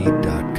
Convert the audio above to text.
Danny Dot.